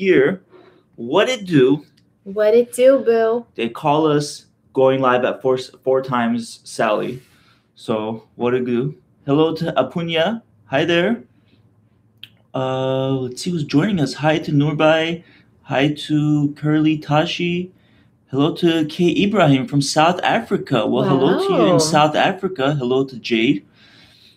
here. What it do? What it do, Bill? They call us going live at four four times Sally. So what it do? Hello to Apunya. Hi there. Uh, let's see who's joining us. Hi to Nurbai. Hi to Curly Tashi. Hello to K Ibrahim from South Africa. Well, hello to you in South Africa. Hello to Jade.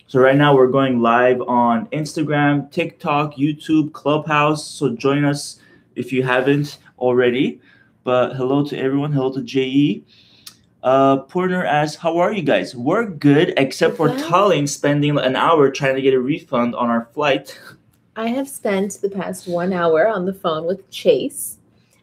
So right now we're going live on Instagram, TikTok, YouTube, Clubhouse. So join us if you haven't already. But hello to everyone. Hello to JE. Uh, Porter asks, "How are you guys? We're good, except for Talin spending an hour trying to get a refund on our flight. I have spent the past one hour on the phone with Chase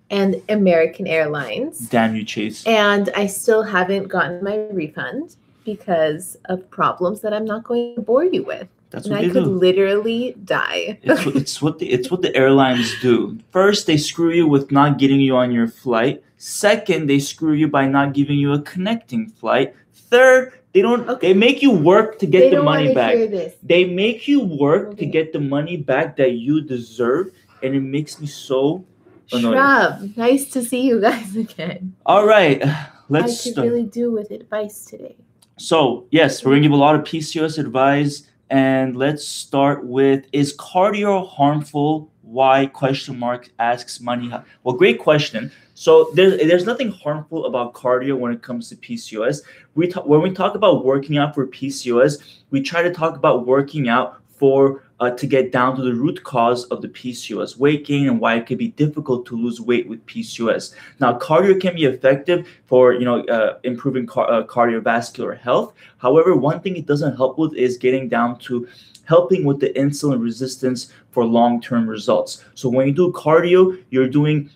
and American Airlines, Damn you, Chase. and I still haven't gotten my refund because of problems that I'm not going to bore you with. That's and what I could do. literally die. It's, what- it's what the it's what the airlines do. First, they screw you with not getting you on your flight. Second, they screw you by not giving you a connecting flight. Third, they don't. Okay. They make you work to get they the money back. They make you work to get the money back that you deserve, and it makes me so. Shrub, nice to see you guys again. All right, I let's could start. really do with advice today. So, yes, we're going to give a lot of PCOS advice and let's start with is cardio harmful? Why question mark asks money. Well, great question. So there's there's nothing harmful about cardio when it comes to PCOS. We ta- when we talk about working out for PCOS, we try to talk about working out for uh, to get down to the root cause of the PCOS, weight gain, and why it can be difficult to lose weight with PCOS. Now, cardio can be effective for you know uh, improving car- uh, cardiovascular health. However, one thing it doesn't help with is getting down to helping with the insulin resistance for long-term results. So when you do cardio, you're doing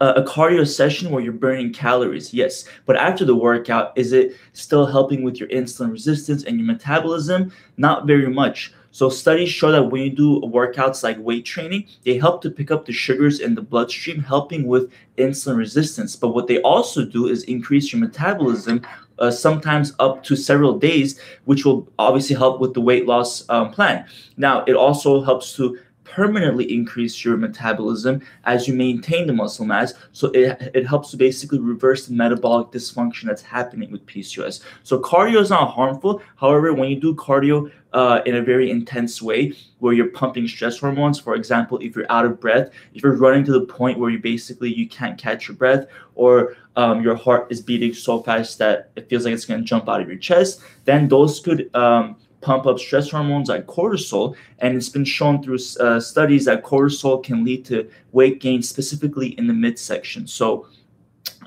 a, a cardio session where you're burning calories, yes. But after the workout, is it still helping with your insulin resistance and your metabolism? Not very much. So studies show that when you do workouts like weight training, they help to pick up the sugars in the bloodstream, helping with insulin resistance. But what they also do is increase your metabolism, uh, sometimes up to several days, which will obviously help with the weight loss um, plan. Now, it also helps to permanently increase your metabolism as you maintain the muscle mass. So it, it helps to basically reverse the metabolic dysfunction that's happening with PCOS. So cardio is not harmful. However, when you do cardio uh, in a very intense way, where you're pumping stress hormones, for example, if you're out of breath, if you're running to the point where you basically you can't catch your breath, or um, your heart is beating so fast that it feels like it's going to jump out of your chest, then those could um, pump up stress hormones like cortisol. And it's been shown through uh, studies that cortisol can lead to weight gain, specifically in the midsection. So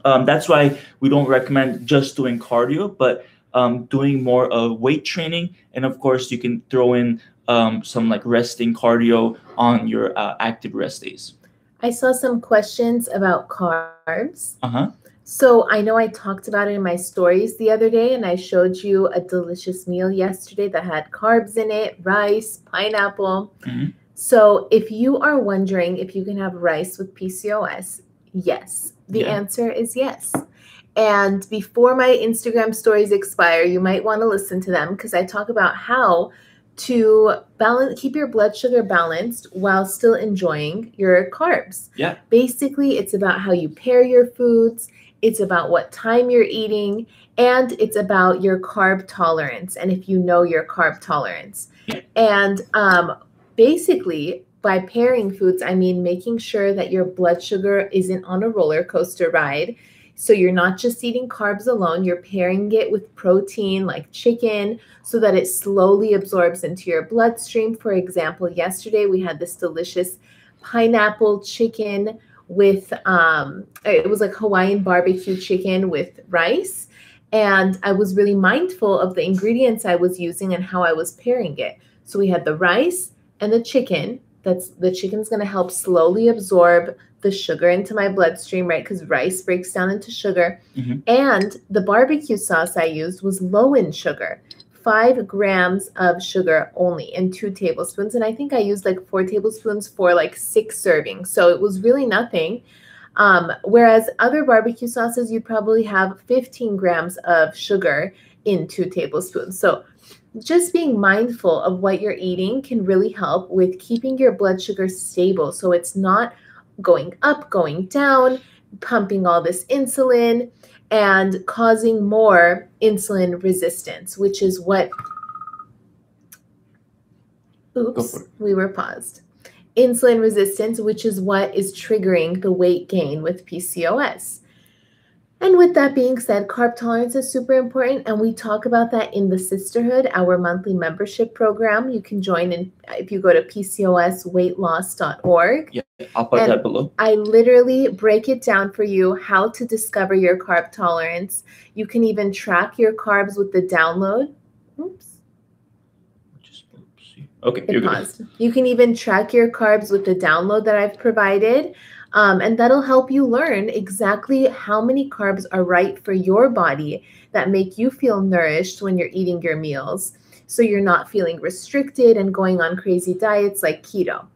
um, that's why we don't recommend just doing cardio, but um, doing more of weight training. And of course, you can throw in um, some like resting cardio on your uh, active rest days. I saw some questions about carbs. Uh huh. So I know I talked about it in my stories the other day, and I showed you a delicious meal yesterday that had carbs in it rice, pineapple. Mhm. So if you are wondering if you can have rice with PCOS, yes. The Yeah. answer is yes. And before my Instagram stories expire, you might want to listen to them because I talk about how to balance keep your blood sugar balanced while still enjoying your carbs. Yeah. Basically, it's about how you pair your foods, it's about what time you're eating, and it's about your carb tolerance and if you know your carb tolerance. And um, basically, by pairing foods, I mean making sure that your blood sugar isn't on a roller coaster ride. So you're not just eating carbs alone, you're pairing it with protein like chicken so that it slowly absorbs into your bloodstream. For example, yesterday we had this delicious pineapple chicken with um it was like Hawaiian barbecue chicken with rice and I was really mindful of the ingredients I was using and how I was pairing it. So we had the rice and the chicken. That's the chicken's going to help slowly absorb the sugar into my bloodstream, right? Because rice breaks down into sugar. Mhm. And the barbecue sauce I used was low in sugar, five grams of sugar only, and two tablespoons. And I think I used like four tablespoons for like six servings. So it was really nothing. Um, whereas other barbecue sauces, you probably have 15 grams of sugar in two tablespoons. So just being mindful of what you're eating can really help with keeping your blood sugar stable so it's not going up, going down, pumping all this insulin, and causing more insulin resistance, which is what. Oops, we were paused. Insulin resistance, which is what is triggering the weight gain with PCOS. And with that being said, carb tolerance is super important. And we talk about that in the Sisterhood, our monthly membership program. You can join in if you go to PCOSweightloss.org. Yeah, I'll put that below. I literally break it down for you how to discover your carb tolerance. You can even track your carbs with the download. Oops. Okay. You can even track your carbs with the download that I've provided. Um, and that'll help you learn exactly how many carbs are right for your body that make you feel nourished when you're eating your meals. So you're not feeling restricted and going on crazy diets like keto.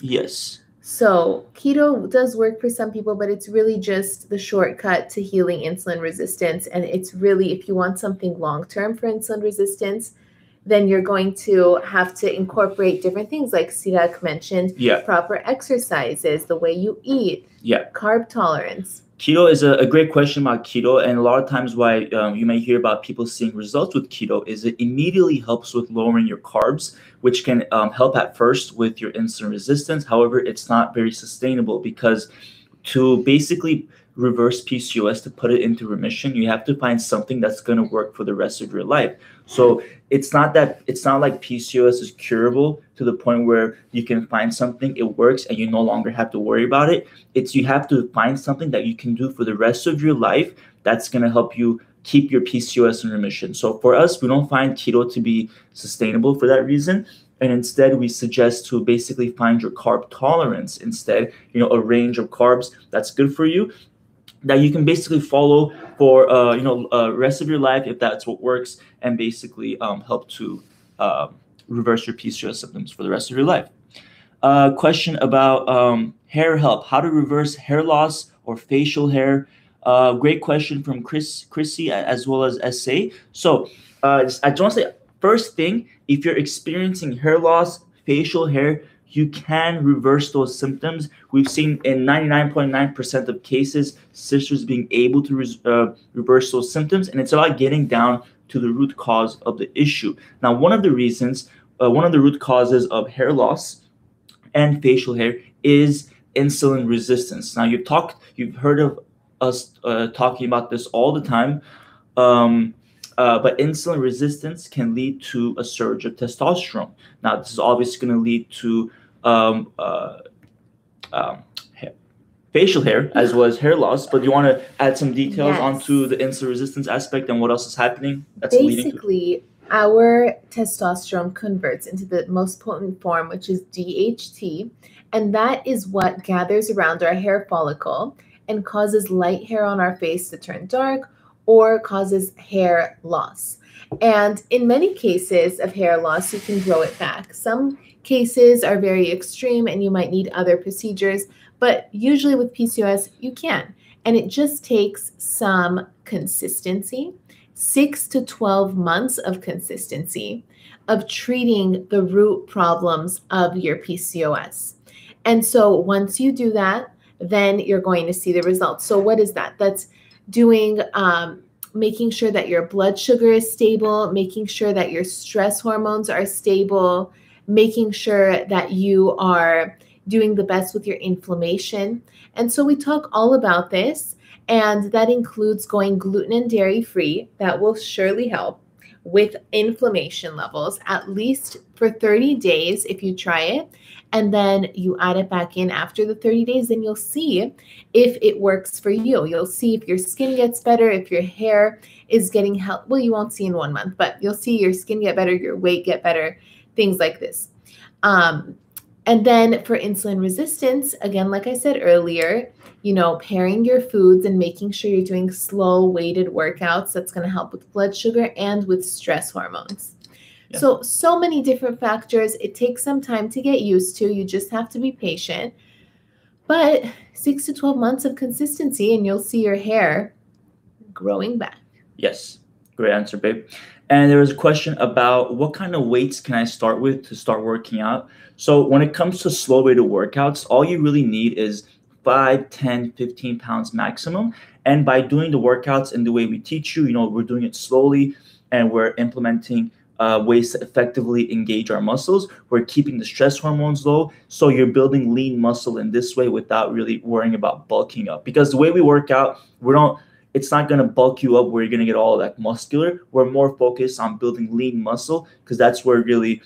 Yes. So keto does work for some people, but it's really just the shortcut to healing insulin resistance. And it's really, if you want something long term for insulin resistance, then you're going to have to incorporate different things like Sirak mentioned, yeah. proper exercises, the way you eat, yeah. carb tolerance. Keto is a, a great question about keto, and a lot of times why um, you may hear about people seeing results with keto is it immediately helps with lowering your carbs, which can um, help at first with your insulin resistance. However, it's not very sustainable because to basically reverse PCOS to put it into remission, you have to find something that's going to work for the rest of your life. So it's not that it's not like PCOS is curable to the point where you can find something it works and you no longer have to worry about it. It's you have to find something that you can do for the rest of your life that's going to help you keep your PCOS in remission. So for us, we don't find keto to be sustainable for that reason and instead we suggest to basically find your carb tolerance instead you know a range of carbs that's good for you that you can basically follow for uh, you know uh, rest of your life if that's what works and basically um, help to uh, reverse your PCOS symptoms for the rest of your life. Uh, question about um, hair help, how to reverse hair loss or facial hair. Uh, great question from Chris, Chrissy as well as SA. So uh, I just want to say first thing, if you're experiencing hair loss, facial hair, you can reverse those symptoms. We've seen in 99.9% of cases, sisters being able to re- uh, reverse those symptoms, and it's about getting down to the root cause of the issue. Now, one of the reasons, uh, one of the root causes of hair loss and facial hair is insulin resistance. Now, you've talked, you've heard of us uh, talking about this all the time. Um, uh, but insulin resistance can lead to a surge of testosterone. Now, this is obviously going to lead to um, uh, um, facial hair as well as hair loss. But you want to add some details yes. onto the insulin resistance aspect and what else is happening? That's basically our testosterone converts into the most potent form, which is DHT, and that is what gathers around our hair follicle and causes light hair on our face to turn dark or causes hair loss. And in many cases of hair loss, you can grow it back. Some cases are very extreme and you might need other procedures, but usually with PCOS, you can. And it just takes some consistency, six to 12 months of consistency of treating the root problems of your PCOS. And so once you do that, then you're going to see the results. So, what is that? That's doing um, making sure that your blood sugar is stable, making sure that your stress hormones are stable, making sure that you are doing the best with your inflammation. And so we talk all about this, and that includes going gluten and dairy free. That will surely help with inflammation levels, at least for 30 days if you try it. And then you add it back in after the 30 days, and you'll see if it works for you. You'll see if your skin gets better, if your hair is getting help. Well, you won't see in one month, but you'll see your skin get better, your weight get better, things like this. Um, and then for insulin resistance, again, like I said earlier, you know, pairing your foods and making sure you're doing slow weighted workouts that's going to help with blood sugar and with stress hormones. Yeah. So, so many different factors. It takes some time to get used to. You just have to be patient. But six to 12 months of consistency, and you'll see your hair growing back. Yes. Great answer, babe. And there was a question about what kind of weights can I start with to start working out? So when it comes to slow weighted workouts, all you really need is 5, 10, 15 pounds maximum. And by doing the workouts in the way we teach you, you know, we're doing it slowly and we're implementing uh, ways to effectively engage our muscles. We're keeping the stress hormones low. So you're building lean muscle in this way without really worrying about bulking up. Because the way we work out, we don't, it's not going to bulk you up where you're going to get all that muscular. We're more focused on building lean muscle because that's where really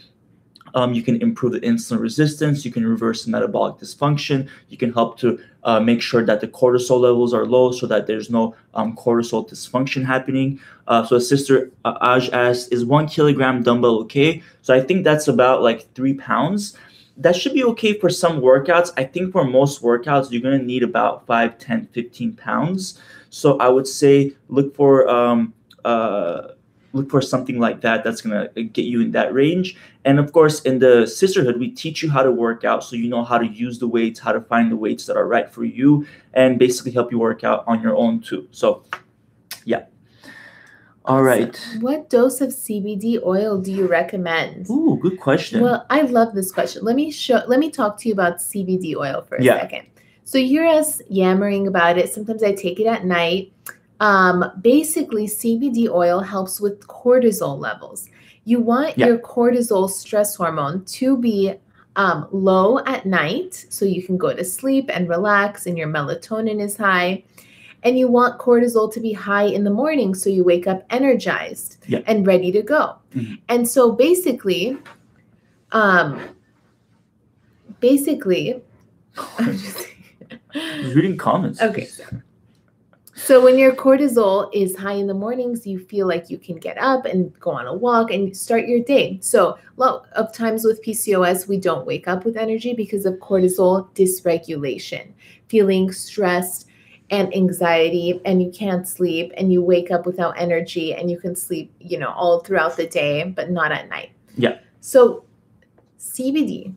um, you can improve the insulin resistance. You can reverse metabolic dysfunction. You can help to uh, make sure that the cortisol levels are low so that there's no um, cortisol dysfunction happening. Uh, so, sister uh, Aj asked, is one kilogram dumbbell okay? So, I think that's about like three pounds. That should be okay for some workouts. I think for most workouts, you're going to need about 5, 10, 15 pounds. So, I would say look for. Um, uh, look for something like that that's going to get you in that range. And of course in the sisterhood we teach you how to work out so you know how to use the weights how to find the weights that are right for you and basically help you work out on your own too. So yeah. All right. so what dose of cbd oil do you recommend? Ooh good question. Well i love this question. Let me show let me talk to you about cbd oil for a yeah. second so you hear us yammering about it sometimes i take it at night um, basically, CBD oil helps with cortisol levels. You want yeah. your cortisol stress hormone to be um, low at night so you can go to sleep and relax, and your melatonin is high. And you want cortisol to be high in the morning so you wake up energized yeah. and ready to go. Mm-hmm. And so basically, um, basically, Reading comments. Okay. So when your cortisol is high in the mornings, you feel like you can get up and go on a walk and start your day. So a lot of times with PCOS, we don't wake up with energy because of cortisol dysregulation, feeling stressed and anxiety and you can't sleep and you wake up without energy and you can sleep, you know, all throughout the day, but not at night. Yeah. So CBD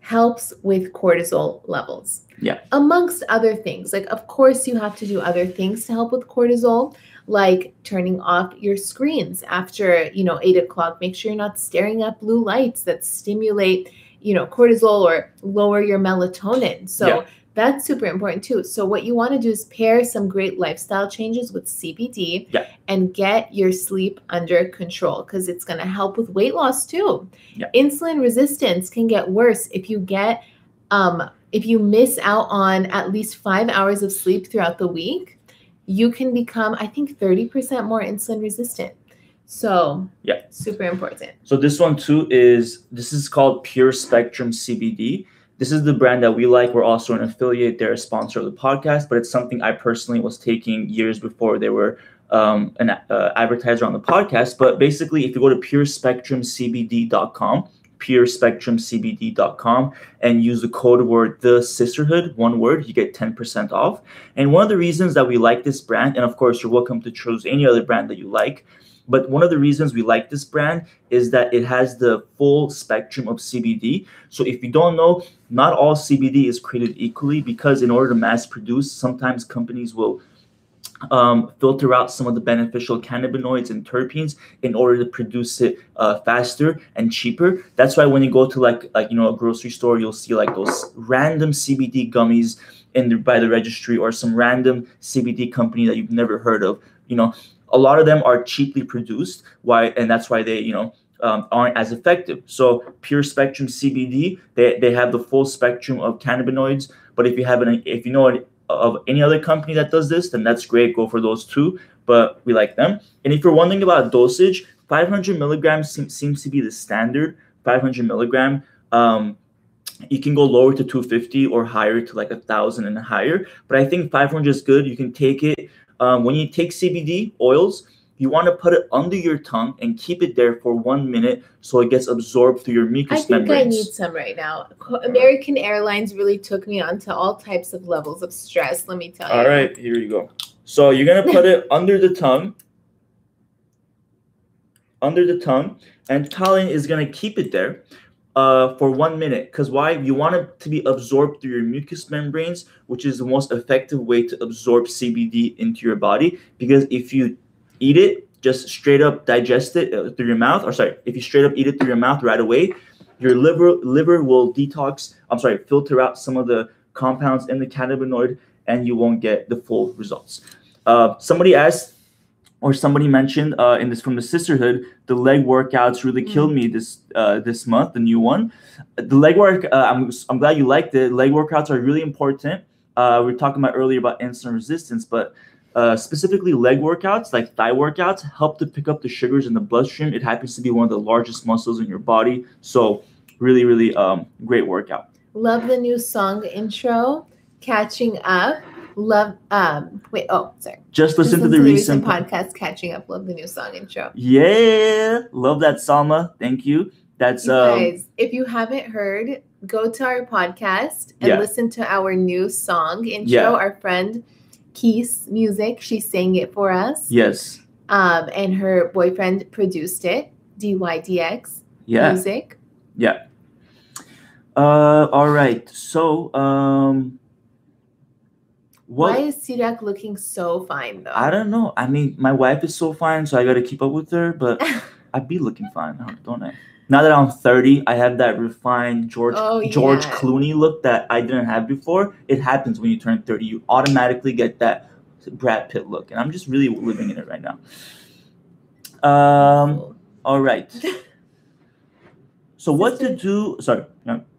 helps with cortisol levels. Yeah. Amongst other things. Like, of course, you have to do other things to help with cortisol, like turning off your screens after, you know, eight o'clock. Make sure you're not staring at blue lights that stimulate, you know, cortisol or lower your melatonin. So, yeah. That's super important too. So what you want to do is pair some great lifestyle changes with CBD yeah. and get your sleep under control because it's going to help with weight loss too. Yeah. Insulin resistance can get worse if you get um if you miss out on at least 5 hours of sleep throughout the week, you can become I think 30% more insulin resistant. So, yeah, super important. So this one too is this is called Pure Spectrum CBD this is the brand that we like. We're also an affiliate. They're a sponsor of the podcast, but it's something I personally was taking years before they were um, an uh, advertiser on the podcast. But basically, if you go to purespectrumcbd.com, purespectrumcbd.com, and use the code word the sisterhood, one word, you get 10% off. And one of the reasons that we like this brand, and of course, you're welcome to choose any other brand that you like, but one of the reasons we like this brand is that it has the full spectrum of CBD. So if you don't know, not all CBD is created equally because in order to mass produce, sometimes companies will um, filter out some of the beneficial cannabinoids and terpenes in order to produce it uh, faster and cheaper. That's why when you go to like like you know a grocery store, you'll see like those random CBD gummies in the, by the registry or some random CBD company that you've never heard of. You know, a lot of them are cheaply produced why and that's why they you know um, aren't as effective so pure spectrum cbd they, they have the full spectrum of cannabinoids but if you have an if you know of any other company that does this then that's great go for those too but we like them. And if you're wondering about dosage 500 milligrams seems, seems to be the standard 500 milligram. Um, you can go lower to 250 or higher to like a thousand and higher but i think 500 is good. You can take it um, when you take CBD oils, you want to put it under your tongue and keep it there for one minute so it gets absorbed through your mucous I think membranes. I need some right now. American Airlines really took me onto all types of levels of stress. Let me tell you. All right, here you go. So you're gonna put it under the tongue, under the tongue, and Colin is gonna keep it there uh, for one minute. Because why? You want it to be absorbed through your mucous membranes, which is the most effective way to absorb CBD into your body. Because if you eat it just straight up digest it uh, through your mouth, or sorry, if you straight up eat it through your mouth right away, your liver liver will detox. I'm sorry, filter out some of the compounds in the cannabinoid, and you won't get the full results. Uh, somebody asked, or somebody mentioned uh, in this from the sisterhood, the leg workouts really Mm. killed me this uh, this month. The new one, the leg work. Uh, I'm I'm glad you liked it. Leg workouts are really important. Uh, we were talking about earlier about insulin resistance, but uh, specifically leg workouts like thigh workouts help to pick up the sugars in the bloodstream. It happens to be one of the largest muscles in your body, so really, really um, great workout. Love the new song intro. Catching up. Love. Um. Wait. Oh, sorry. Just listen Just to the recent, po- podcast. Catching up. Love the new song intro. Yeah, love that Salma. Thank you. That's You um, guys, if you haven't heard, go to our podcast and Yeah. listen to our new song intro. Yeah. Our friend Keys Music, she sang it for us. yes, Um, and her boyfriend produced it. DYDX yeah, Music. yeah. Uh, all right. So, um, what? Why is Sirak looking so fine though? I don't know. I mean, my wife is so fine, so I got to keep up with her. But I'd be looking fine, don't I? Now that I'm 30, I have that refined George Oh, George yeah. Clooney look that I didn't have before. It happens when you turn 30. You automatically get that Brad Pitt look, and I'm just really living in it right now. Um. All right. So what to do? Sorry.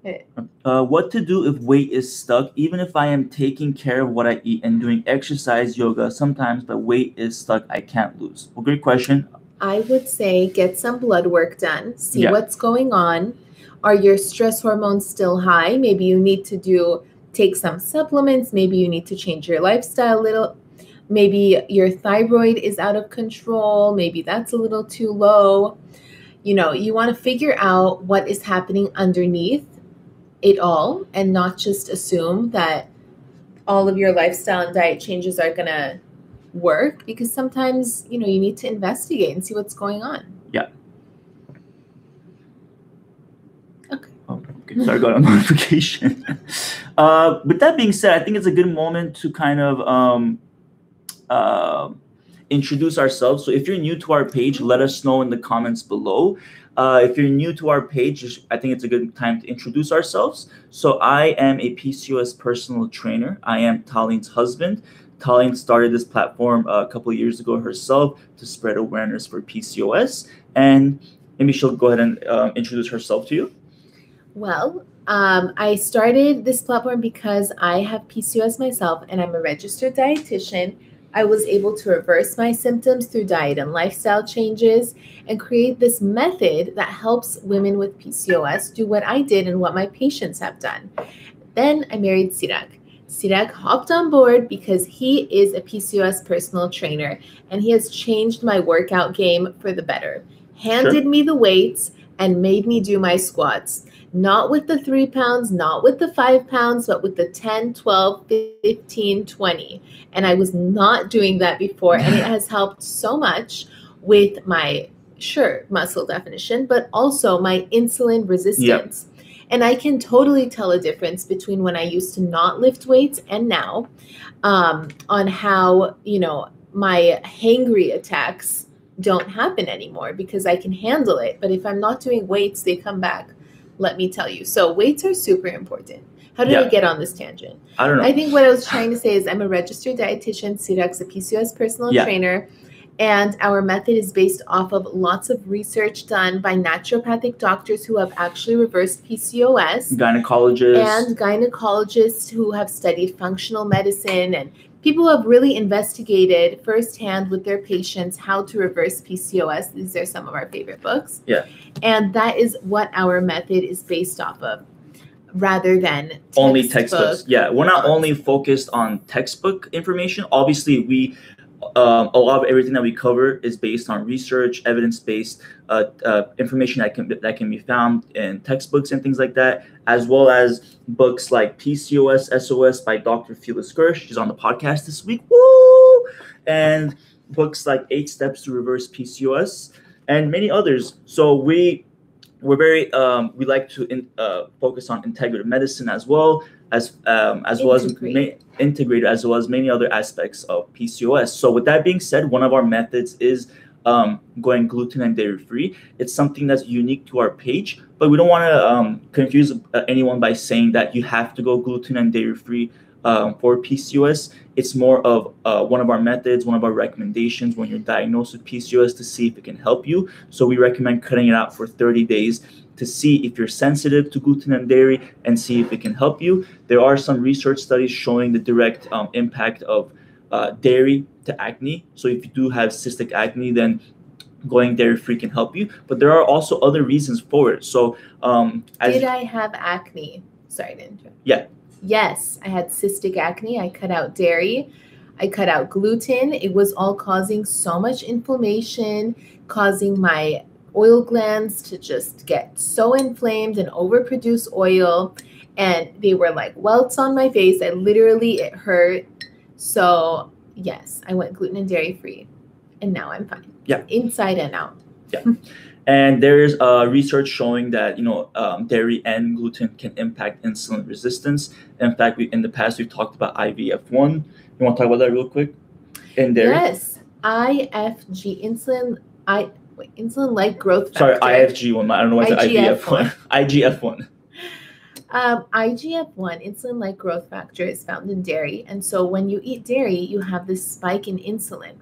Eh. Uh, what to do if weight is stuck? Even if I am taking care of what I eat and doing exercise, yoga, sometimes, but weight is stuck, I can't lose. Well, great question. I would say get some blood work done, see Yeah. what's going on. Are your stress hormones still high? Maybe you need to do take some supplements, maybe you need to change your lifestyle a little. Maybe your thyroid is out of control, maybe that's a little too low. You know, you want to figure out what is happening underneath it all and not just assume that all of your lifestyle and diet changes are going to work because sometimes you know you need to investigate and see what's going on Oh, okay. Sorry, I got a notification. uh, with that being said, I think it's a good moment to kind of um, uh, introduce ourselves. So if you're new to our page, let us know in the comments below. Uh, if you're new to our page, I think it's a good time to introduce ourselves. So I am a PCOS personal trainer. I am Talin's husband. Talin started this platform uh, a couple years ago herself to spread awareness for PCOS. And maybe she'll go ahead and um, introduce herself to you. well um, i started this platform because i have pcos myself and i'm a registered dietitian i was able to reverse my symptoms through diet and lifestyle changes and create this method that helps women with pcos do what i did and what my patients have done then i married sirak Sirak hopped on board because he is a PCOS personal trainer and he has changed my workout game for the better. Handed me the weights and made me do my squats. Not with the three pounds, not with the five pounds, but with the 10, 12, 15, 20. And I was not doing that before. And it has helped so much with my, sure, muscle definition, but also my insulin resistance. And I can totally tell a difference between when I used to not lift weights and now um, on how, you know, my hangry attacks don't happen anymore because I can handle it. But if I'm not doing weights, they come back. Let me tell you. So weights are super important. How did I get on this tangent? I don't know. I think what I was trying to say is I'm a registered dietitian, Sirak's a PCOS personal Yeah. trainer, and our method is based off of lots of research done by naturopathic doctors who have actually reversed PCOS gynecologists, and gynecologists who have studied functional medicine and people who have really investigated firsthand with their patients how to reverse PCOS. These are some of our favorite books. Yeah. And that is what our method is based off of rather than only textbooks. Yeah, we're not only focused on textbook information. Obviously, we um, a lot of everything that we cover is based on research, evidence-based uh, uh, information that can that can be found in textbooks and things like that, as well as books like PCOS SOS by Dr. Felice Gersh, she's on the podcast this week. Woo! And books like Eight Steps to Reverse PCOS and many others. So we we're very um, we like to in, uh, focus on integrative medicine as well as um, as well as ma- integrated as well as many other aspects of PCOS. So with that being said, one of our methods is um, going gluten and dairy free. It's something that's unique to our page, but we don't want to um, confuse uh, anyone by saying that you have to go gluten and dairy free um, for PCOS. It's more of uh, one of our methods, one of our recommendations when you're diagnosed with PCOS to see if it can help you. So we recommend cutting it out for 30 days to see if you're sensitive to gluten and dairy and see if it can help you. There are some research studies showing the direct um, impact of uh, dairy to acne. So if you do have cystic acne, then going dairy free can help you. But there are also other reasons for it. So um, did I have acne? Sorry to interrupt. Yeah. Yes, I had cystic acne. I cut out dairy. I cut out gluten. It was all causing so much inflammation, causing my oil glands to just get so inflamed and overproduce oil. And they were like welts on my face. I literally, it hurt. So, yes, I went gluten and dairy free. And now I'm fine. Yeah. Inside and out. Yeah. And there's uh, research showing that you know um, dairy and gluten can impact insulin resistance. In fact, we in the past we've talked about IVF one. You want to talk about that real quick? In dairy. Yes, IFG insulin. I wait, insulin like growth factor. Sorry, IFG one. I don't know why it's IGF one. IGF one. Um, IGF 1, insulin like growth factor, is found in dairy. And so when you eat dairy, you have this spike in insulin.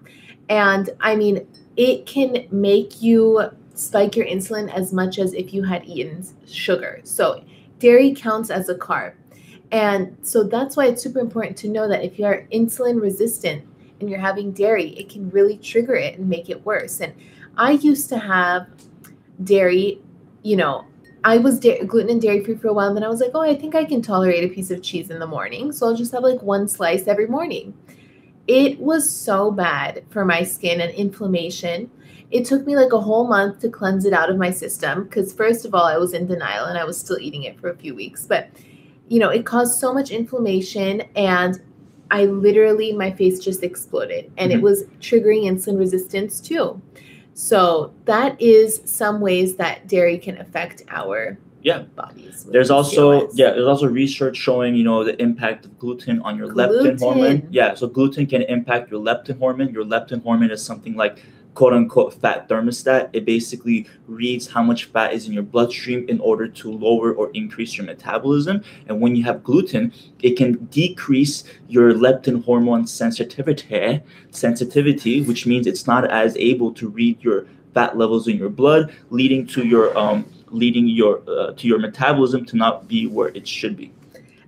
And I mean, it can make you spike your insulin as much as if you had eaten sugar. So dairy counts as a carb. And so that's why it's super important to know that if you are insulin resistant and you're having dairy, it can really trigger it and make it worse. And I used to have dairy, you know, I was da- gluten and dairy free for a while. And then I was like, oh, I think I can tolerate a piece of cheese in the morning. So I'll just have like one slice every morning. It was so bad for my skin and inflammation it took me like a whole month to cleanse it out of my system because first of all i was in denial and i was still eating it for a few weeks but you know it caused so much inflammation and i literally my face just exploded and mm-hmm. it was triggering insulin resistance too so that is some ways that dairy can affect our yeah. bodies there's also yeah there's also research showing you know the impact of gluten on your gluten. leptin hormone. Yeah so gluten can impact your leptin hormone. Your leptin hormone is something like quote unquote fat thermostat. It basically reads how much fat is in your bloodstream in order to lower or increase your metabolism. And when you have gluten, it can decrease your leptin hormone sensitivity, sensitivity, which means it's not as able to read your fat levels in your blood, leading to your um, leading your uh, to your metabolism to not be where it should be.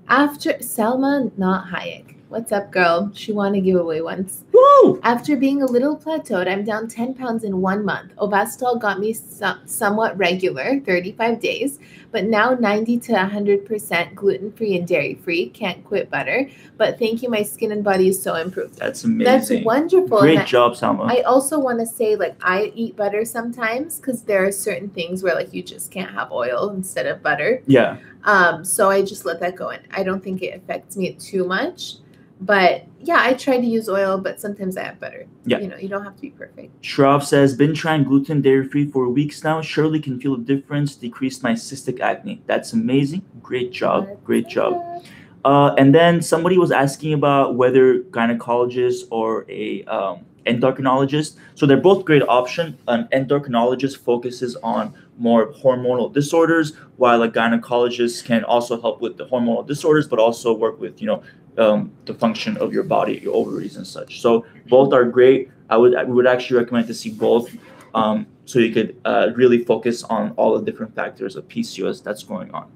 After Selma, not Hayek What's up, girl? She won a giveaway once. Woo! After being a little plateaued, I'm down 10 pounds in one month. Ovasitol got me so- somewhat regular, 35 days, but now 90 to 100% gluten free and dairy free. Can't quit butter. But thank you, my skin and body is so improved. That's amazing. That's wonderful. Great I, job, Salma. I also want to say, like, I eat butter sometimes because there are certain things where, like, you just can't have oil instead of butter. Yeah. Um, so I just let that go, and I don't think it affects me too much. But yeah, I try to use oil, but sometimes I have butter. Yeah. You know, you don't have to be perfect. Shrav says, been trying gluten dairy free for weeks now. Surely can feel a difference, Decreased my cystic acne. That's amazing. Great job. That's Great job. Uh, and then somebody was asking about whether gynecologist or a um, endocrinologist. So they're both great option. An endocrinologist focuses on more hormonal disorders, while a gynecologist can also help with the hormonal disorders, but also work with you know um, the function of your body, your ovaries and such. So both are great. I would I would actually recommend to see both, um, so you could uh, really focus on all the different factors of PCOS that's going on.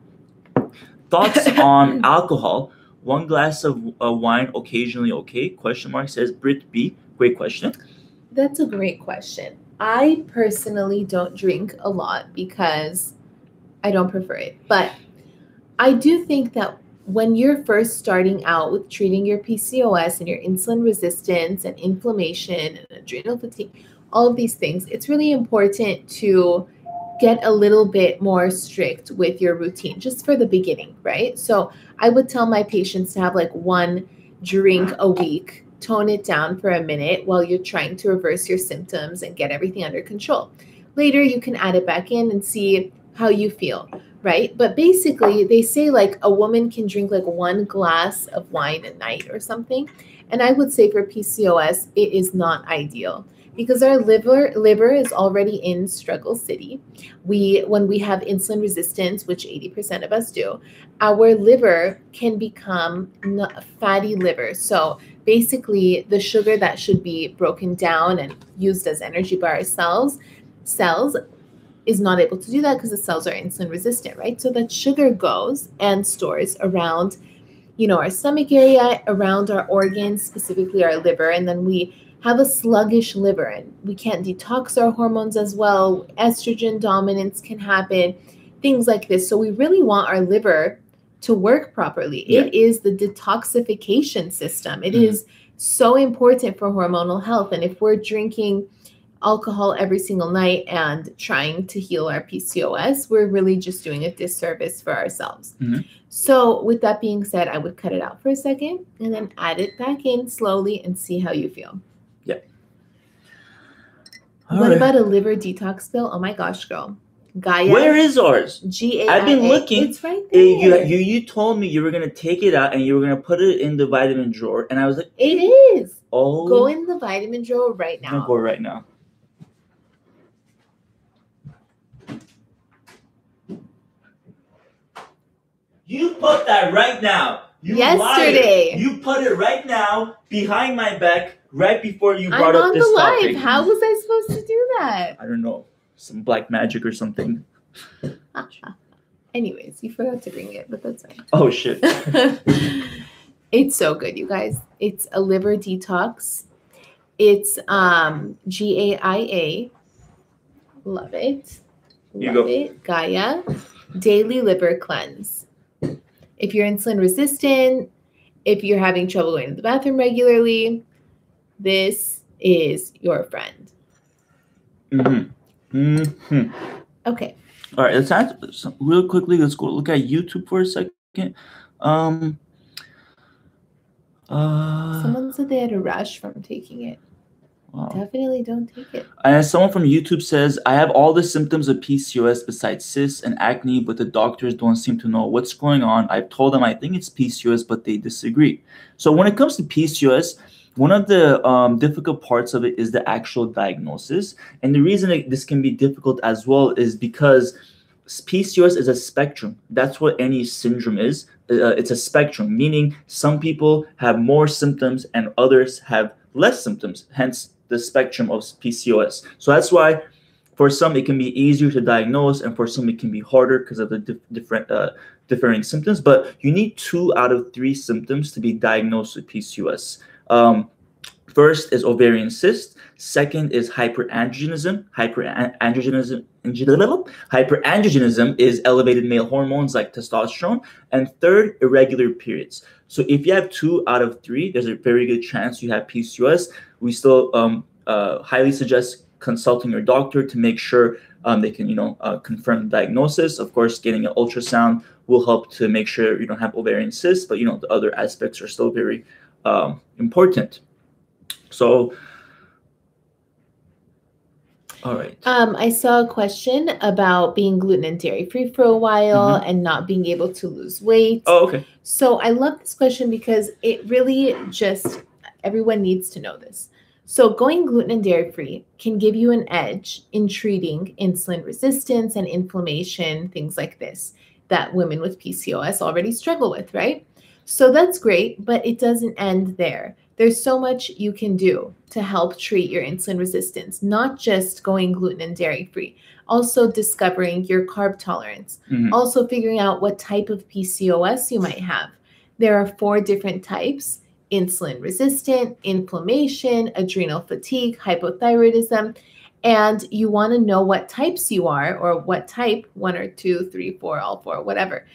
Thoughts on alcohol? One glass of uh, wine occasionally okay? Question mark says Brit B. Great question. That's a great question. I personally don't drink a lot because I don't prefer it, but I do think that when you're first starting out with treating your PCOS and your insulin resistance and inflammation and adrenal fatigue, all of these things, it's really important to get a little bit more strict with your routine just for the beginning, right? So I would tell my patients to have like one drink a week, tone it down for a minute while you're trying to reverse your symptoms and get everything under control. Later, you can add it back in and see how you feel, right? But basically, they say like a woman can drink like one glass of wine a night or something. And I would say for PCOS, it is not ideal because our liver liver is already in struggle city. We when we have insulin resistance, which 80% of us do, our liver can become fatty liver. So basically the sugar that should be broken down and used as energy by our cells cells is not able to do that because the cells are insulin resistant, right? So that sugar goes and stores around, you know, our stomach area, around our organs, specifically our liver, and then we have a sluggish liver and we can't detox our hormones as well. Estrogen dominance can happen, things like this. So we really want our liver to work properly. Yeah. It is the detoxification system. It mm-hmm. is so important for hormonal health. And if we're drinking alcohol every single night and trying to heal our PCOS, we're really just doing a disservice for ourselves. Mm-hmm. So, with that being said, I would cut it out for a second and then add it back in slowly and see how you feel. Yeah. All what right. about a liver detox pill? Oh my gosh, girl. Gaia. Where is ours? G A. I've been looking. It's right there. You, you, you told me you were gonna take it out and you were gonna put it in the vitamin drawer, and I was like, "It is." Oh. Go in the vitamin drawer right now. go right now. You put that right now. You Yesterday. Lied. You put it right now behind my back right before you brought I'm up this topic. live. How was I supposed to do that? I don't know. Some black magic or something. Anyways, you forgot to bring it, but that's fine. Oh shit. it's so good, you guys. It's a liver detox. It's um G A I A. Love it. Love go. it. Gaia. Daily liver cleanse. If you're insulin resistant, if you're having trouble going to the bathroom regularly, this is your friend. Mm-hmm. Mm-hmm. Okay. All right. Let's add real quickly. Let's go look at YouTube for a second. Um. Uh, Someone said they had a rush from taking it. Wow. Definitely don't take it. And as someone from YouTube says, I have all the symptoms of PCOS besides cysts and acne, but the doctors don't seem to know what's going on. I've told them I think it's PCOS, but they disagree. So when it comes to PCOS, one of the um, difficult parts of it is the actual diagnosis. And the reason this can be difficult as well is because PCOS is a spectrum. That's what any syndrome is. Uh, it's a spectrum, meaning some people have more symptoms and others have less symptoms. Hence, the spectrum of PCOS. So that's why for some it can be easier to diagnose and for some it can be harder because of the dif- different uh, differing symptoms but you need two out of three symptoms to be diagnosed with pcos um, first is ovarian cyst second is hyperandrogenism hyperandrogenism hyperandrogenism is elevated male hormones like testosterone and third irregular periods so if you have two out of three there's a very good chance you have pcos we still um, uh, highly suggest consulting your doctor to make sure um, they can, you know, uh, confirm diagnosis. Of course, getting an ultrasound will help to make sure you don't have ovarian cysts, but you know the other aspects are still very um, important. So, all right. Um, I saw a question about being gluten and dairy free for a while mm-hmm. and not being able to lose weight. Oh, okay. So I love this question because it really just everyone needs to know this. So, going gluten and dairy free can give you an edge in treating insulin resistance and inflammation, things like this, that women with PCOS already struggle with, right? So, that's great, but it doesn't end there. There's so much you can do to help treat your insulin resistance, not just going gluten and dairy free, also discovering your carb tolerance, mm-hmm. also figuring out what type of PCOS you might have. There are four different types insulin resistant, inflammation, adrenal fatigue, hypothyroidism. And you want to know what types you are, or what type one or two, three, four, all four, whatever,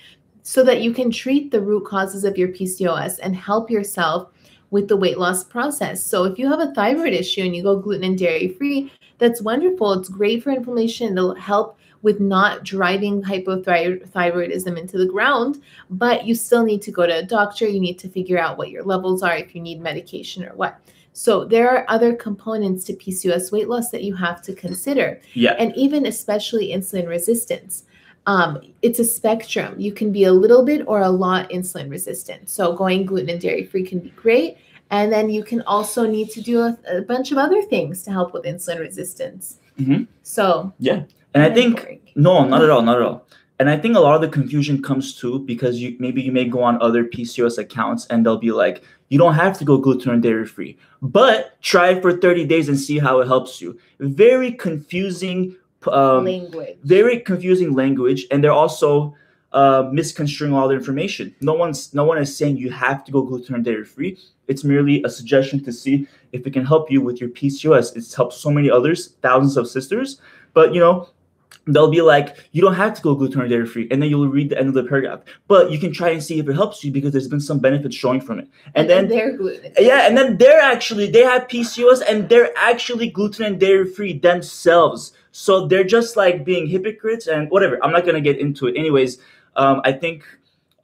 so that you can treat the root causes of your PCOS and help yourself with the weight loss process. So if you have a thyroid issue and you go gluten and dairy free, that's wonderful. It's great for inflammation. It'll help with not driving hypothyroidism into the ground, but you still need to go to a doctor. You need to figure out what your levels are, if you need medication or what. So there are other components to PCOS weight loss that you have to consider. Yeah. And even especially insulin resistance. um, it's a spectrum. You can be a little bit or a lot insulin resistant. So going gluten and dairy free can be great. And then you can also need to do a, a bunch of other things to help with insulin resistance. Mhm. So Yeah. And I think. No, not at all, not at all. And I think a lot of the confusion comes too because you maybe you may go on other PCOS accounts and they'll be like, you don't have to go gluten and dairy free, but try it for 30 days and see how it helps you. Very confusing, um, language. very confusing language, and they're also uh, misconstruing all the information. No one's no one is saying you have to go gluten and dairy free. It's merely a suggestion to see if it can help you with your PCOS. It's helped so many others, thousands of sisters, but you know they'll be like, you don't have to go gluten or dairy free, and then you'll read the end of the paragraph. But you can try and see if it helps you because there's been some benefits showing from it. And then they're gluten. yeah, and then they're actually they have PCOS and they're actually gluten and dairy free themselves. So they're just like being hypocrites and whatever. I'm not gonna get into it. Anyways, um, I think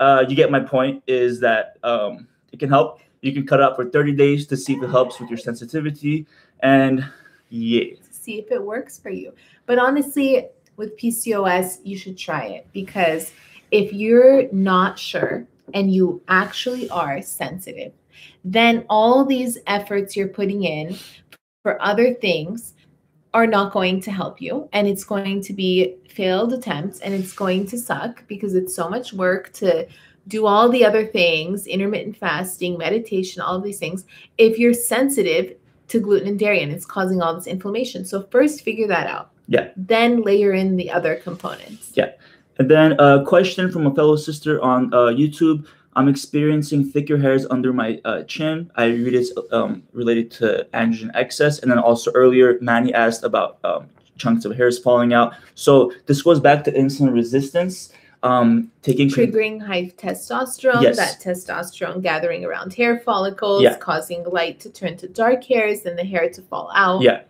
uh, you get my point. Is that um, it can help. You can cut out for 30 days to see if it helps with your sensitivity. And yeah, see if it works for you. But honestly, with PCOS, you should try it. Because if you're not sure and you actually are sensitive, then all these efforts you're putting in for other things are not going to help you. And it's going to be failed attempts and it's going to suck because it's so much work to do all the other things intermittent fasting meditation all of these things if you're sensitive to gluten and dairy and it's causing all this inflammation. So first figure that out Yeah. then layer in the other components Yeah. And then a question from a fellow sister on uh, YouTube. I'm experiencing thicker hairs under my uh, chin. I read it's um, related to androgen excess. And then also earlier, Manny asked about um, chunks of hairs falling out. So this goes back to insulin resistance. Um, taking triggering high testosterone Yes. that testosterone gathering around hair follicles Yeah. causing light to turn to dark hairs and the hair to fall out Yeah.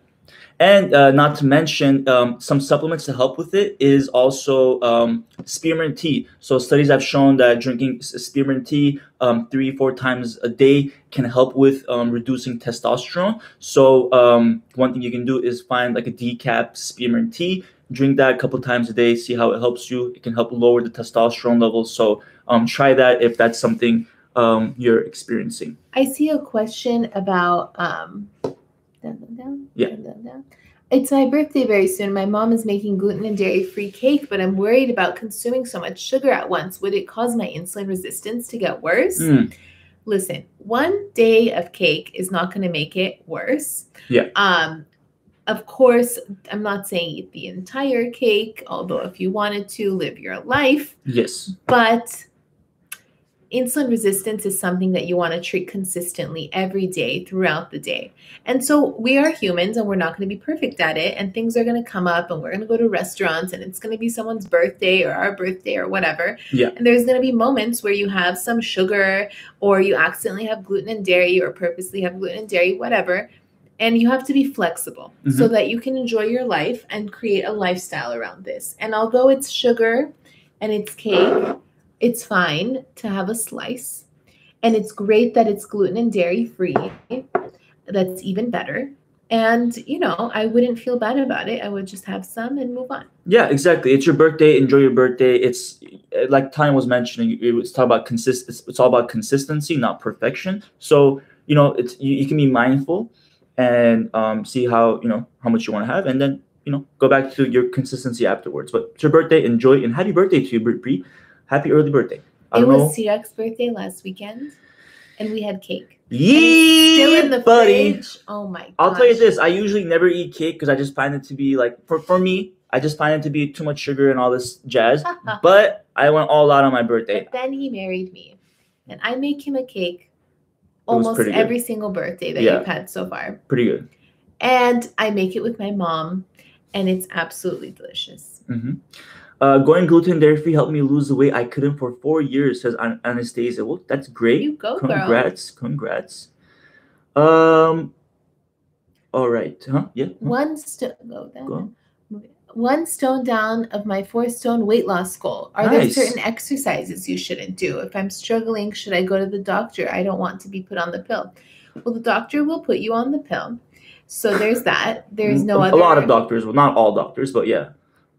And uh, not to mention, um, some supplements to help with it is also um, spearmint tea. So studies have shown that drinking spearmint tea um, three, four times a day can help with um, reducing testosterone. So um, one thing you can do is find like a decaf spearmint tea, drink that a couple times a day, see how it helps you. It can help lower the testosterone levels. So um, try that if that's something you're experiencing. I see a question about dun, dun, dun, Yeah. It's my birthday very soon. My mom is making gluten and dairy free cake, but I'm worried about consuming so much sugar at once. Would it cause my insulin resistance to get worse? Mm, Listen, one day of cake is not going to make it worse. Yeah. Um, of course, I'm not saying eat the entire cake, although if you wanted to live your life, yes. but insulin resistance is something that you want to treat consistently every day throughout the day. And so we are humans and we're not going to be perfect at it and things are going to come up and we're going to go to restaurants and it's going to be someone's birthday or our birthday or whatever. Yeah. And there's going to be moments where you have some sugar or you accidentally have gluten and dairy or purposely have gluten and dairy whatever. And you have to be flexible mm-hmm. so that you can enjoy your life and create a lifestyle around this. And although it's sugar and it's cake, it's fine to have a slice. And it's great that it's gluten and dairy free. That's even better. And, you know, I wouldn't feel bad about it. I would just have some and move on. Yeah, exactly. It's your birthday. Enjoy your birthday. It's like Time was mentioning. It was talk about consist. It's, all about consistency, not perfection. So you know, it's you, you can be mindful and um, see how you know how much you want to have, and then you know go back to your consistency afterwards. But it's your birthday. Enjoy and happy birthday to you, Bri- Bri. Happy early birthday. I It know. was Sirak's birthday last weekend, and we had cake. And it's still in Yeah, the buddy. fridge. Oh my god. I'll tell you this: I usually never eat cake because I just find it to be like for for me. I just find it to be too much sugar and all this jazz. But I went all out on my birthday. But then he married me, and I make him a cake almost every single birthday that Yeah. you've had so far. Pretty good. And I make it with my mom, and it's absolutely delicious. hmm Uh, going gluten dairy free helped me lose the weight I couldn't for four years, says An- Anastasia. Well, that's great. You go, girl. Congrats. Congrats. Um, all right. Huh? Yeah. huh? One stone go down. Go. One stone down of my four stone weight loss goal. Are Nice. there certain exercises you shouldn't do? If I'm struggling, should I go to the doctor? I don't want to be put on the pill. Well, the doctor will put you on the pill. So there's that. There's no a, other. a lot of doctors, well, not all doctors, but yeah,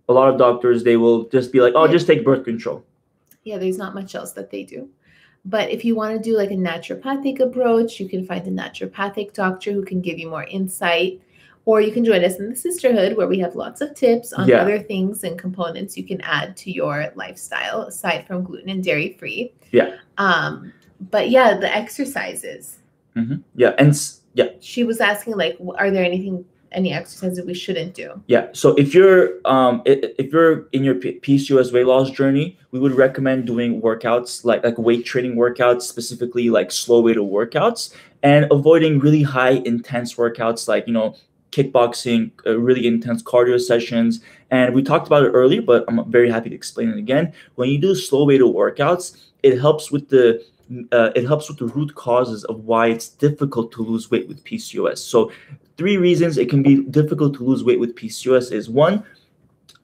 a lot of doctors they will just be like, oh, Yeah. just take birth control. Yeah, there's not much else that they do. But if you want to do like a naturopathic approach, you can find a naturopathic doctor who can give you more insight. Or you can join us in the sisterhood where we have lots of tips on Yeah. other things and components you can add to your lifestyle aside from gluten and dairy free. Yeah. Um, but yeah, the exercises. Yeah, and yeah, She was asking like, are there anything, any exercise that we shouldn't do? Yeah. So if you're um if you're in your PCOS weight loss journey, we would recommend doing workouts like like weight training workouts, specifically like slow weighted workouts, and avoiding really high intense workouts like you know kickboxing, uh, really intense cardio sessions. And we talked about it earlier, but I'm very happy to explain it again. When you do slow weighted workouts, it helps with the uh, it helps with the root causes of why it's difficult to lose weight with PCOS. So three reasons it can be difficult to lose weight with PCOS is one,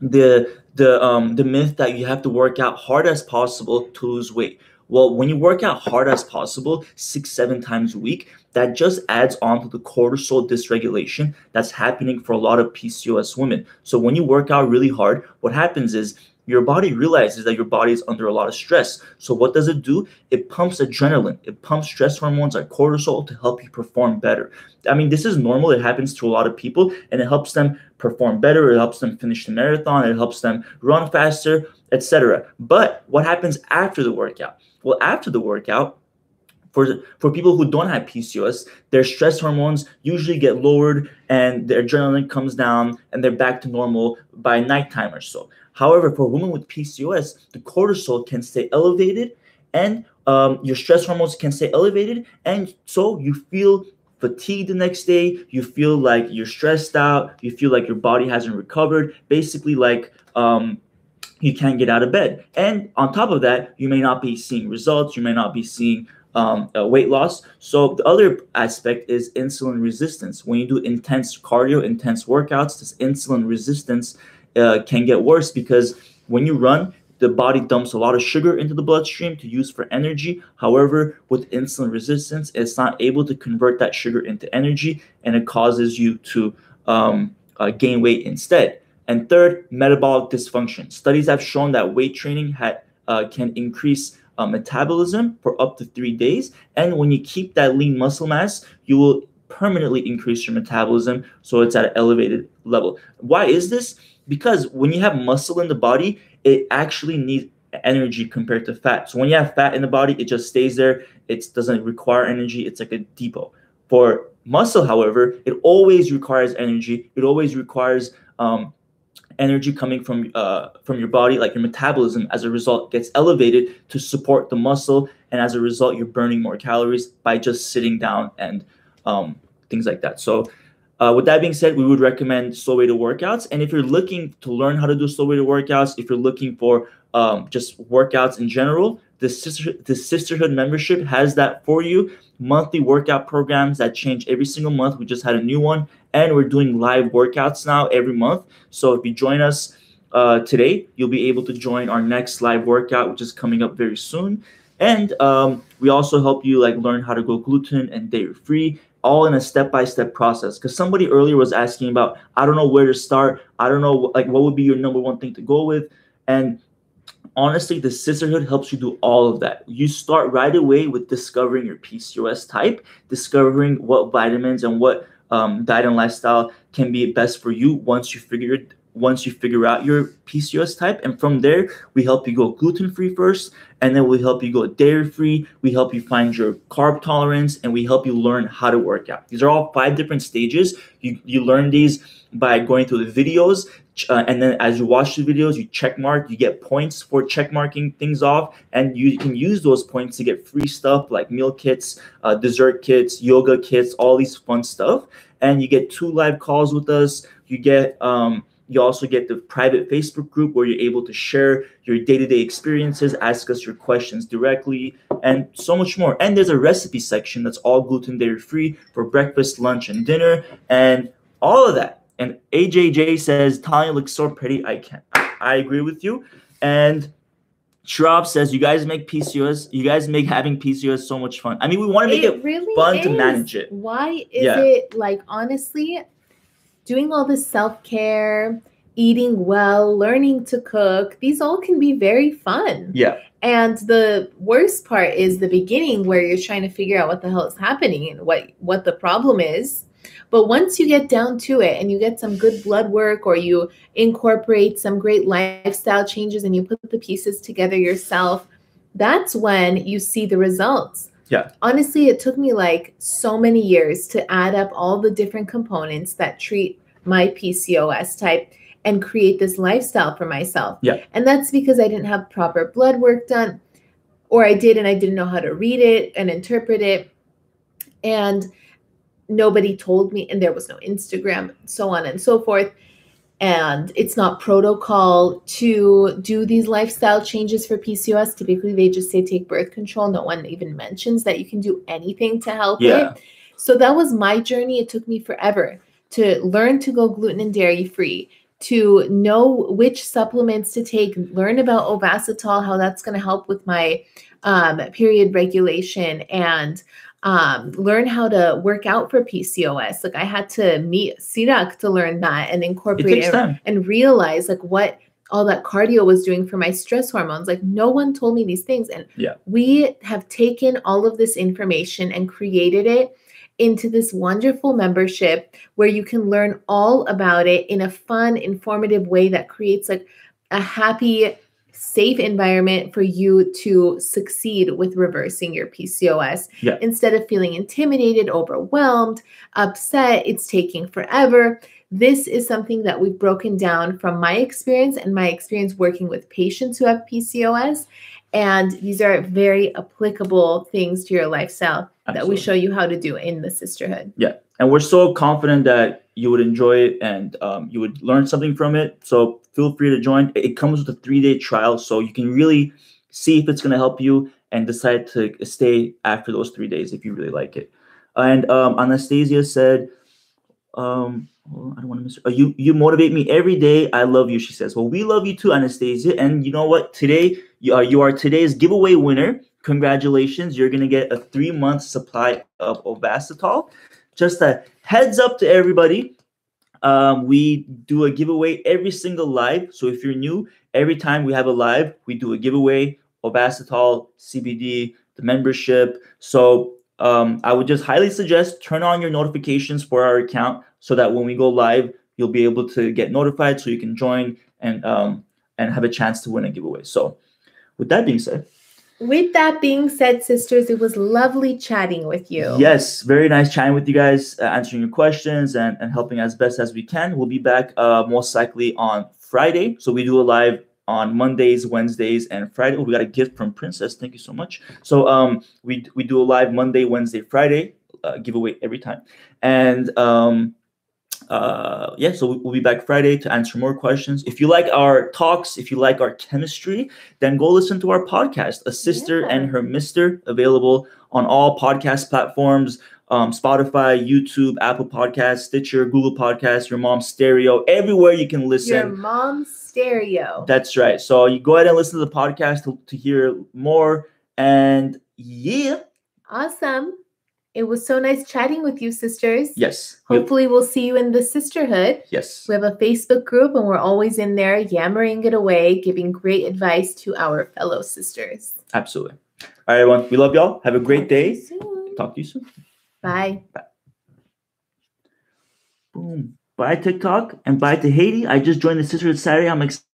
the the um the myth that you have to work out hard as possible to lose weight. Well, when you work out hard as possible, six, seven times a week, that just adds on to the cortisol dysregulation that's happening for a lot of PCOS women. So when you work out really hard, what happens is your body realizes that your body is under a lot of stress. So what does it do? It pumps adrenaline. It pumps stress hormones like cortisol to help you perform better. I mean, this is normal. It happens to a lot of people and it helps them perform better. It helps them finish the marathon. It helps them run faster, etc. But what happens after the workout? Well, after the workout, for, for people who don't have PCOS, their stress hormones usually get lowered and their adrenaline comes down and they're back to normal by nighttime or so. However, for women with PCOS, the cortisol can stay elevated and um, your stress hormones can stay elevated. And so you feel fatigued the next day. You feel like you're stressed out. You feel like your body hasn't recovered. Basically, like um, you can't get out of bed. And on top of that, you may not be seeing results. You may not be seeing um, uh, weight loss. So the other aspect is insulin resistance. When you do intense cardio, intense workouts, this insulin resistance uh, can get worse because when you run, the body dumps a lot of sugar into the bloodstream to use for energy. However, with insulin resistance, it's not able to convert that sugar into energy, and it causes you to um, uh, gain weight instead. And third, metabolic dysfunction. Studies have shown that weight training had, uh, can increase uh, metabolism for up to three days. And when you keep that lean muscle mass, you will permanently increase your metabolism so it's at an elevated level. Why is this? Because when you have muscle in the body, it actually needs energy compared to fat. So when you have fat in the body, it just stays there. It doesn't require energy. It's like a depot. For muscle, however, it always requires energy. It always requires um, energy coming from uh, from your body, like your metabolism. As a result, gets elevated to support the muscle, and as a result, you're burning more calories by just sitting down and um, things like that. So. Uh, with that being said, we would recommend slow weighted workouts. And if you're looking to learn how to do slow weighted workouts, if you're looking for um, just workouts in general, the sister the sisterhood membership has that for you. Monthly workout programs that change every single month. We just had a new one, and we're doing live workouts now every month. So if you join us uh, today, you'll be able to join our next live workout, which is coming up very soon. And um, we also help you like learn how to go gluten and dairy free all in a step-by-step process. Because somebody earlier was asking about i don't know where to start. I don't know like what would be your number one thing to go with? And honestly the sisterhood helps you do all of that. You start right away with discovering your pcos type discovering what vitamins and what um, diet and lifestyle can be best for you once you figure once you figure out your PCOS type. And from there, we help you go gluten free first, and then we help you go dairy free. We help you find your carb tolerance, and we help you learn how to work out. These are all five different stages. You, you learn these by going through the videos. Uh, and then as you watch the videos, you check mark, you get points for check marking things off, and you can use those points to get free stuff like meal kits, uh, dessert kits, yoga kits, all these fun stuff. And you get two live calls with us. You get um, you also get the private Facebook group where you're able to share your day to day experiences, ask us your questions directly, and so much more. And there's a recipe section that's all gluten dairy free for breakfast, lunch, and dinner, and all of that. And AJJ says, Talin looks so pretty. I can't. I, agree with you. And Shrab says, you guys make PCOS, you guys make having PCOS so much fun. I mean, we want to make it, really fun to manage it. Why is Yeah. it like honestly doing all this self care eating well, learning to cook. These all can be very fun. Yeah. And the worst part is the beginning where you're trying to figure out what the hell is happening and what what the problem is. But once you get down to it and you get some good blood work or you incorporate some great lifestyle changes and you put the pieces together yourself, that's when you see the results. Yeah. Honestly, it took me like so many years to add up all the different components that treat my PCOS type and create this lifestyle for myself. Yeah. And that's because I didn't have proper blood work done, or I did and I didn't know how to read it and interpret it. And nobody told me, and there was no Instagram, so on and so forth. And it's not protocol to do these lifestyle changes for PCOS. Typically, they just say take birth control. No one even mentions that you can do anything to help Yeah. it. So that was my journey. It took me forever to learn to go gluten and dairy free, to know which supplements to take, learn about Ovasitol, how that's going to help with my um, period regulation, and um, learn how to work out for PCOS. Like I had to meet Sirak to learn that and incorporate it time. and realize like what all that cardio was doing for my stress hormones. Like no one told me these things. And Yeah. we have taken all of this information and created it into this wonderful membership where you can learn all about it in a fun, informative way that creates like a happy, safe environment for you to succeed with reversing your PCOS. Yeah. Instead of feeling intimidated, overwhelmed, upset, it's taking forever. This is something that we've broken down from my experience and my experience working with patients who have PCOS. And these are very applicable things to your lifestyle that we show you how to do in the sisterhood. Yeah. And we're so confident that you would enjoy it and um, you would learn something from it. So feel free to join. It comes with a three day trial, so you can really see if it's going to help you and decide to stay after those three days if you really like it. And um, Anastasia said, um, I don't want to miss. Uh, you you motivate me every day. I love you. She says. Well, we love you too, Anastasia. And you know what? Today you are you are today's giveaway winner. Congratulations! You're gonna get a three month supply of Ovasitol. Just a heads up to everybody. Um, we do a giveaway every single live. So if you're new, every time we have a live, we do a giveaway of Ovasitol, CBD, the membership. So um, I would just highly suggest turn on your notifications for our account so that when we go live, you'll be able to get notified so you can join and um, and have a chance to win a giveaway. So with that being said, With that being said, sisters, it was lovely chatting with you. Yes, very nice chatting with you guys, uh, answering your questions and, and helping as best as we can. We'll be back uh, most likely on Friday. So we do a live on Mondays, Wednesdays, and Friday. Oh, we got a gift from Princess. Thank you so much. So um, we we do a live Monday, Wednesday, Friday uh, giveaway every time, and um, uh, yeah. So we- we'll be back Friday to answer more questions. If you like our talks, if you like our chemistry, then go listen to our podcast, A Sister Yeah. and Her Mister, available on all podcast platforms um, Spotify, YouTube, Apple Podcasts, Stitcher, Google Podcasts, your mom's stereo, everywhere you can listen. Your mom's stereo. That's right. So you go ahead and listen to the podcast to, to hear more. And yeah, awesome. It was so nice chatting with you, sisters. yes, Hopefully, we'll see you in the sisterhood. yes, We have a Facebook group, and we're always in there yammering it away, giving great advice to our fellow sisters. absolutely. All right, everyone. We love y'all. Have a great day. Soon. Talk to you soon. Bye. Boom. Bye, TikTok, and bye to Haiti. I just joined the Sisterhood Saturday. I'm excited.